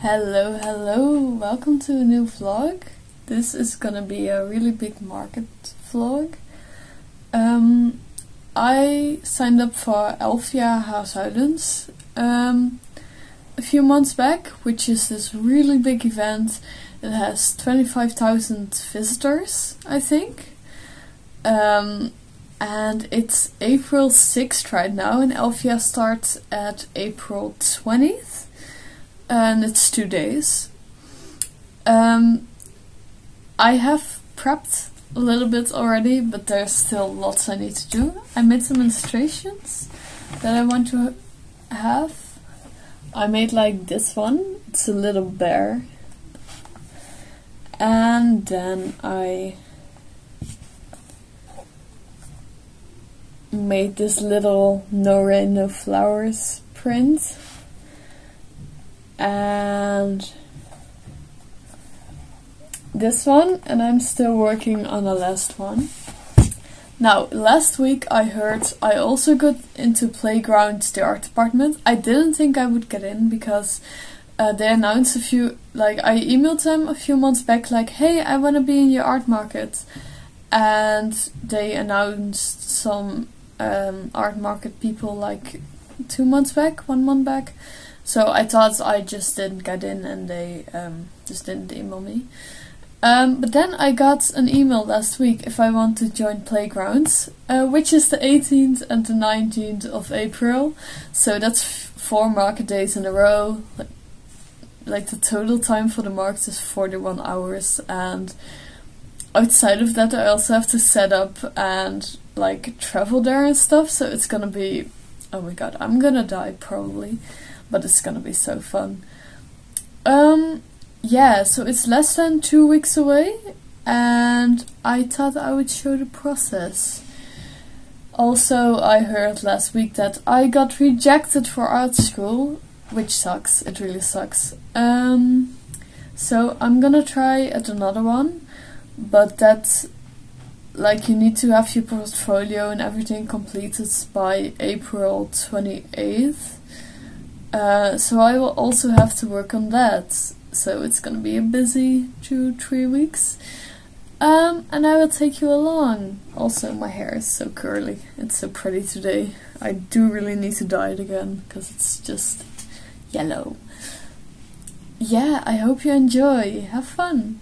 Hello, hello, welcome to a new vlog. This is gonna be a really big market vlog. Um, I signed up for Elfia Haarzuilens um, a few months back, which is this really big event. It has 25,000 visitors, I think. Um, and it's April 6th right now, and Elfia starts at April 20th and it's two days. Um, I have prepped a little bit already, but there's still lots I need to do. I made some illustrations that I want to have. I made like this one, it's a little bear. And then I made this little no rain, no flowers print and this one and I'm still working on the last one. Now, last week I heard I also got into Playground, the art department. I didn't think I would get in because uh, they announced a few, like I emailed them a few months back like, hey, I want to be in your art market. And they announced some um, art market people like two months back, one month back. So I thought I just didn't get in and they um, just didn't email me. Um, but then I got an email last week if I want to join Playgrounds, uh, which is the 18th and the 19th of April. So that's four market days in a row. Like, like the total time for the market is 41 hours and outside of that I also have to set up and like travel there and stuff so it's gonna be oh my god I'm gonna die probably but it's gonna be so fun. Um, yeah, so it's less than two weeks away, and I thought I would show the process. Also, I heard last week that I got rejected for art school, which sucks. It really sucks. Um, so I'm gonna try at another one, but that's like you need to have your portfolio and everything completed by April 28th. Uh, so I will also have to work on that. So it's gonna be a busy two, three weeks. Um, and I will take you along. Also, my hair is so curly. It's so pretty today. I do really need to dye it again because it's just yellow. Yeah, I hope you enjoy. Have fun.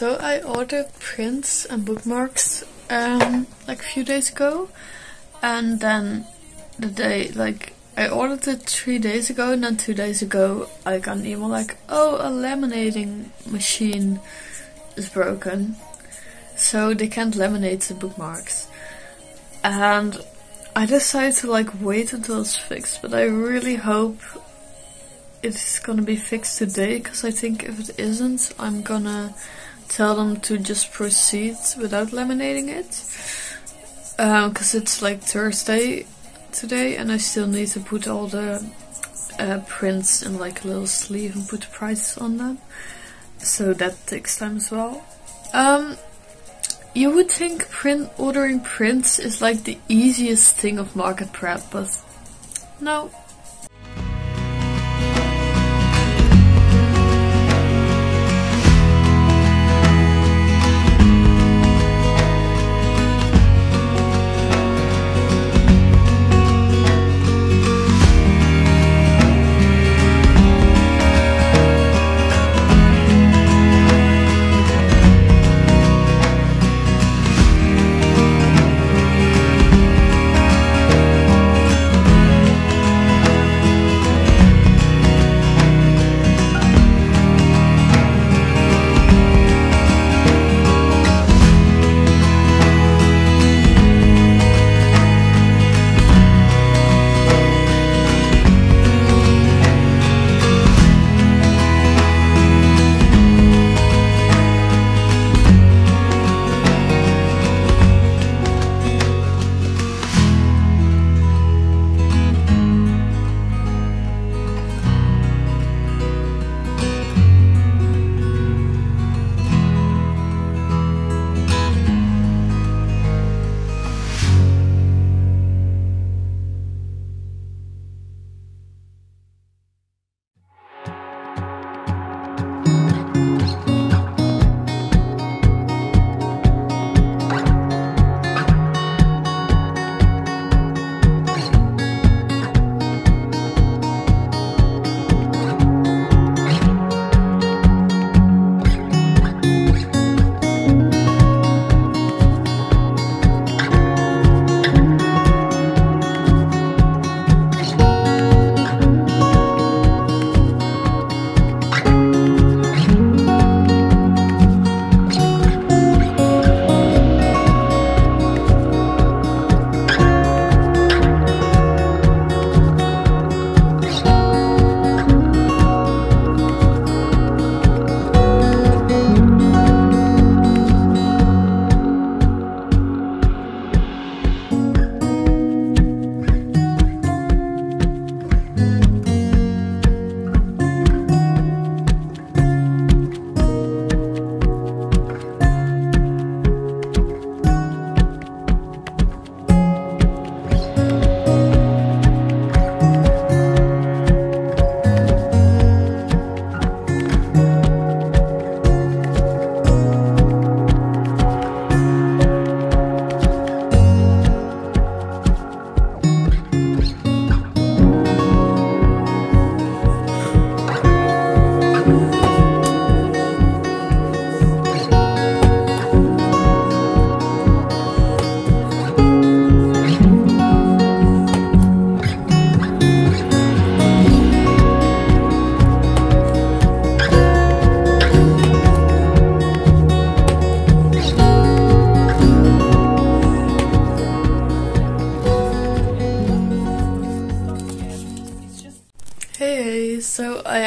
So I ordered prints and bookmarks um, like a few days ago, and then the day like I ordered it three days ago, and then two days ago I got an email like, "Oh, a laminating machine is broken, so they can't laminate the bookmarks." And I decided to like wait until it's fixed, but I really hope it's gonna be fixed today because I think if it isn't I'm gonna tell them to just proceed without laminating it because um, it's like Thursday today and I still need to put all the uh, prints in like a little sleeve and put the prices on them. So that takes time as well. Um, you would think print ordering prints is like the easiest thing of market prep, but no,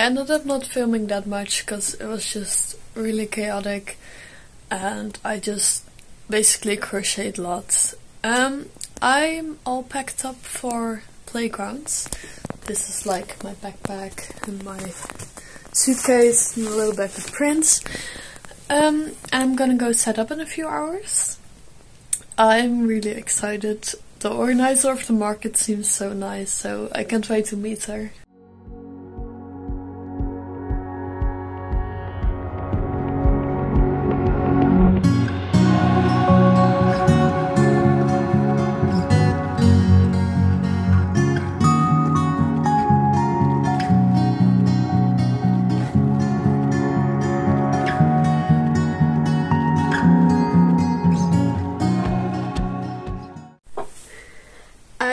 ended up not filming that much because it was just really chaotic and I just basically crocheted lots. Um, I'm all packed up for playgrounds. This is like my backpack and my suitcase and a little bag of prints. Um, I'm gonna go set up in a few hours. I'm really excited. The organizer of the market seems so nice, so I can't wait to meet her.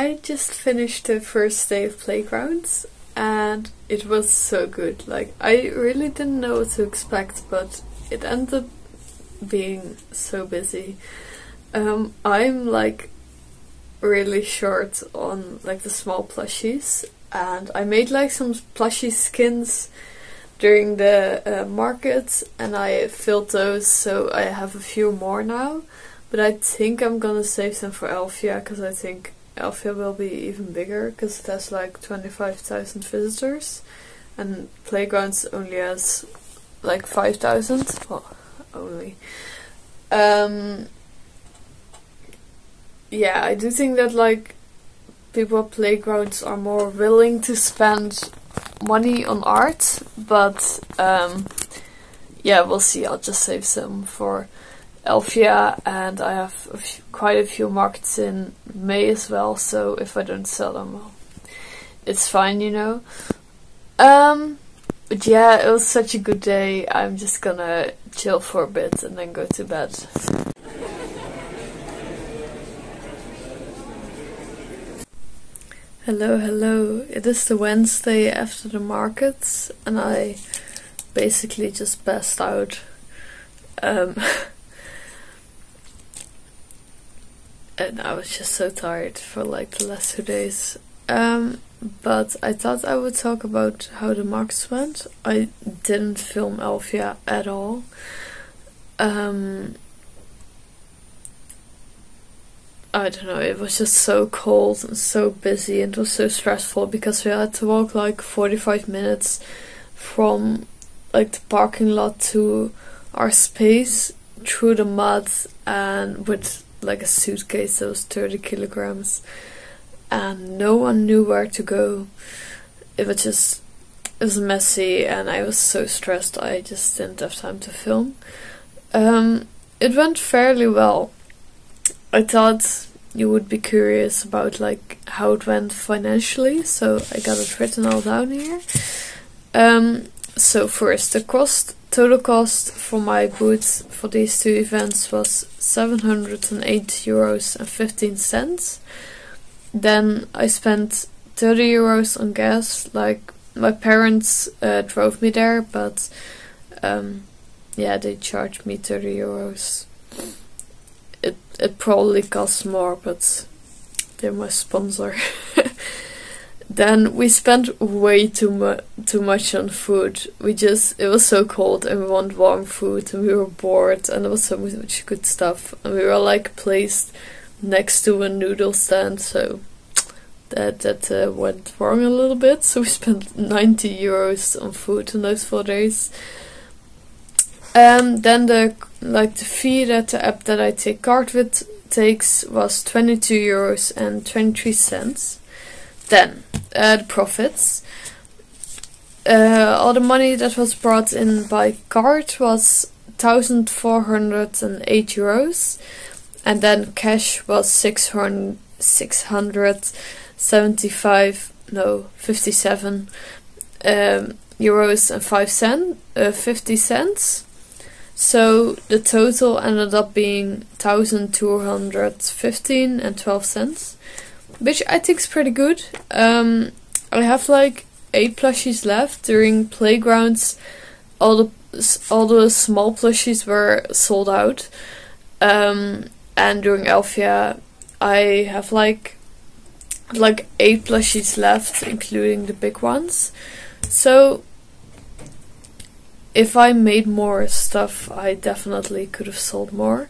I just finished the first day of playgrounds and it was so good. Like I really didn't know what to expect, but it ended up being so busy. Um, I'm like really short on like the small plushies and I made like some plushie skins during the uh, market and I filled those so I have a few more now but I think I'm gonna save them for Elfia because I think Elfia will be even bigger because it has like 25,000 visitors and Playgrounds only has like 5,000. Well, only. Um, yeah, I do think that like people at Playgrounds are more willing to spend money on art, but um, yeah, we'll see. I'll just save some for Elfia, and I have quite a few markets in May as well. So if I don't sell them, well, it's fine, you know. Um, but yeah, it was such a good day. I'm just gonna chill for a bit and then go to bed. Hello, hello. It is the Wednesday after the markets, and I basically just passed out. Um, and I was just so tired for like the last two days. Um, but I thought I would talk about how the markets went. I didn't film Elfia at all. Um, I don't know, it was just so cold and so busy and it was so stressful because we had to walk like 45 minutes from like the parking lot to our space through the mud and with like a suitcase that was 30 kilograms and no one knew where to go. It was just, it was messy and I was so stressed I just didn't have time to film. Um, it went fairly well. I thought you would be curious about like how it went financially, so I got it written all down here. Um, so first, the cost, total cost for my booth for these two events was 708 euros and 15 cents. Then I spent 30 euros on gas. Like my parents uh, drove me there, but um, yeah, they charged me 30 euros. It it probably costs more, but they're my sponsor. then we spent way too much too much on food. We just it was so cold and we wanted warm food and we were bored and there was so much good stuff and we were like placed next to a noodle stand, so that that uh, went wrong a little bit. So we spent 90 euros on food in those four days. Um, then the like the fee that the app that I take card with takes was 22 euros and 23 cents. Then uh, the profits. Uh, all the money that was brought in by card was 1408 euros and then cash was 600, 675 no 57 um, euros and 5 cent, uh, 50 cents so the total ended up being 1215 and 12 cents which I think is pretty good. Um, I have like 8 plushies left during playgrounds. All the all the small plushies were sold out. Um, and during Elfia I have like like 8 plushies left including the big ones. So if I made more stuff I definitely could have sold more.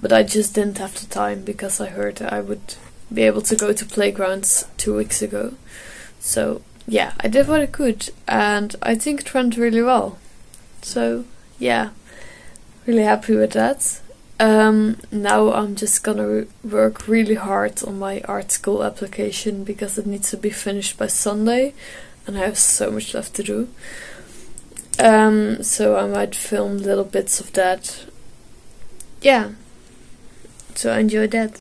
But I just didn't have the time because I heard I would be able to go to playgrounds two weeks ago so yeah I did what I could and I think it went really well so yeah really happy with that um, now I'm just gonna re work really hard on my art school application because it needs to be finished by Sunday and I have so much left to do. Um, so I might film little bits of that. Yeah. So enjoy that.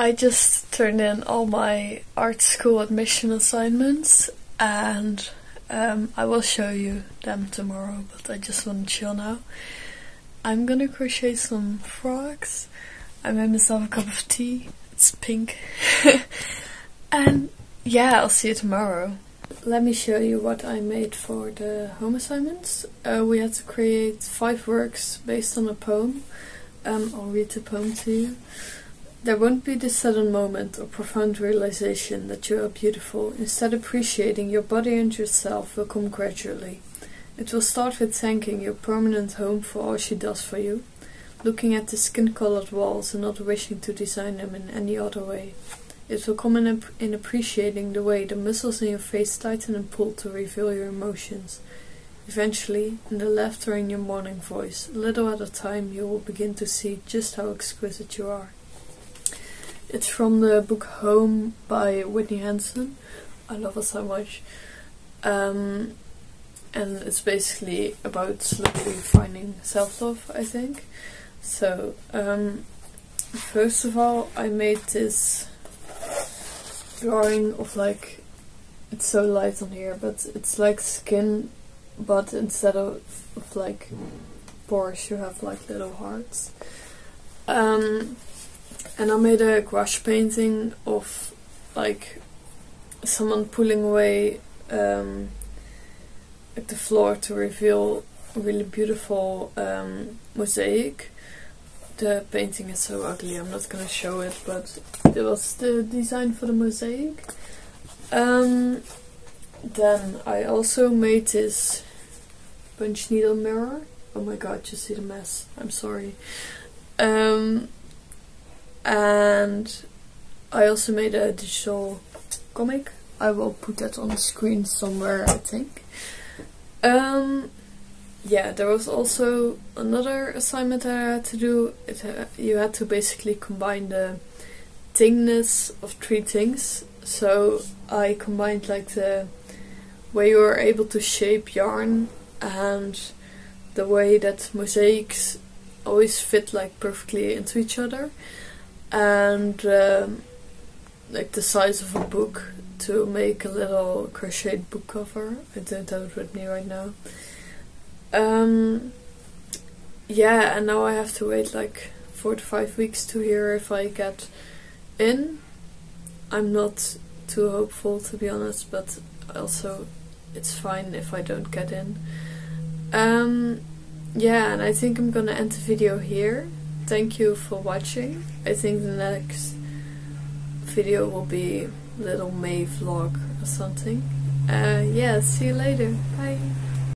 I just turned in all my art school admission assignments and um, I will show you them tomorrow, but I just want to chill now. I'm gonna crochet some frogs. I made myself a cup of tea. It's pink. and yeah, I'll see you tomorrow. Let me show you what I made for the home assignments. Uh, we had to create five works based on a poem. Um, I'll read the poem to you. There won't be the sudden moment or profound realization that you are beautiful. Instead, appreciating your body and yourself will come gradually. It will start with thanking your permanent home for all she does for you, looking at the skin-colored walls and not wishing to design them in any other way. It will come in, in appreciating the way the muscles in your face tighten and pull to reveal your emotions. Eventually, in the laughter in your morning voice, little at a time, you will begin to see just how exquisite you are. It's from the book Home by Whitney Hanson. I love it so much. Um, and it's basically about slowly finding self-love, I think. So, um, first of all, I made this drawing of like, it's so light on here, but it's like skin, but instead of, of like pores, you have like little hearts. Um, and I made a gouache painting of like someone pulling away um, like the floor to reveal a really beautiful um, mosaic. The painting is so ugly, I'm not gonna show it, but it was the design for the mosaic. Um, then I also made this punch needle mirror. Oh my god, you see the mess. I'm sorry. Um, and I also made a digital comic. I will put that on the screen somewhere, I think. Um, yeah, there was also another assignment that I had to do. It, uh, you had to basically combine the thingness of three things. So I combined like the way you were able to shape yarn and the way that mosaics always fit like perfectly into each other and um, like the size of a book to make a little crocheted book cover. I don't have it with me right now. Um, yeah, and now I have to wait like four to five weeks to hear if I get in. I'm not too hopeful to be honest, but also it's fine if I don't get in. Um, yeah, and I think I'm gonna end the video here thank you for watching. I think the next video will be little May vlog or something. Uh, yeah, see you later. Bye.